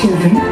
Two.